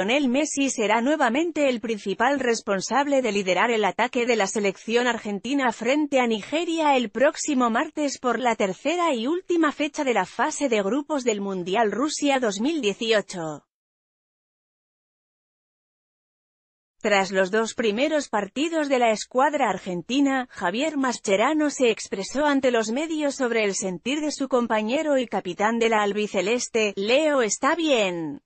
Lionel Messi será nuevamente el principal responsable de liderar el ataque de la selección argentina frente a Nigeria el próximo martes por la tercera y última fecha de la fase de grupos del Mundial Rusia 2018. Tras los dos primeros partidos de la escuadra argentina, Javier Mascherano se expresó ante los medios sobre el sentir de su compañero y capitán de la albiceleste, Leo está bien.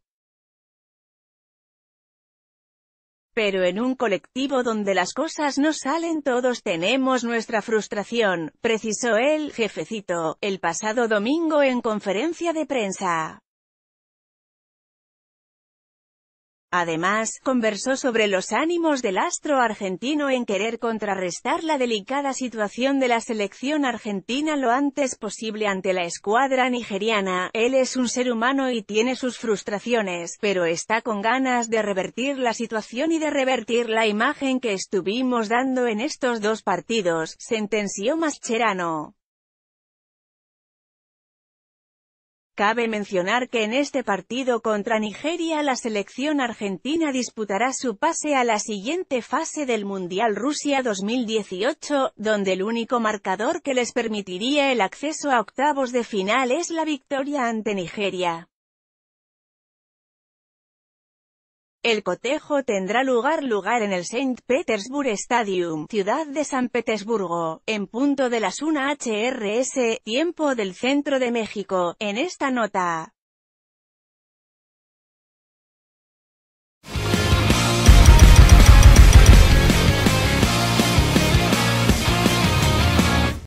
Pero en un colectivo donde las cosas no salen todos tenemos nuestra frustración, precisó el jefecito, el pasado domingo en conferencia de prensa. Además, conversó sobre los ánimos del astro argentino en querer contrarrestar la delicada situación de la selección argentina lo antes posible ante la escuadra nigeriana. Él es un ser humano y tiene sus frustraciones, pero está con ganas de revertir la situación y de revertir la imagen que estuvimos dando en estos dos partidos, sentenció Mascherano. Cabe mencionar que en este partido contra Nigeria la selección argentina disputará su pase a la siguiente fase del Mundial Rusia 2018, donde el único marcador que les permitiría el acceso a octavos de final es la victoria ante Nigeria. El cotejo tendrá lugar lugar en el St. Petersburg Stadium, ciudad de San Petersburgo, en punto de las 1 HRS, tiempo del centro de México, en esta nota.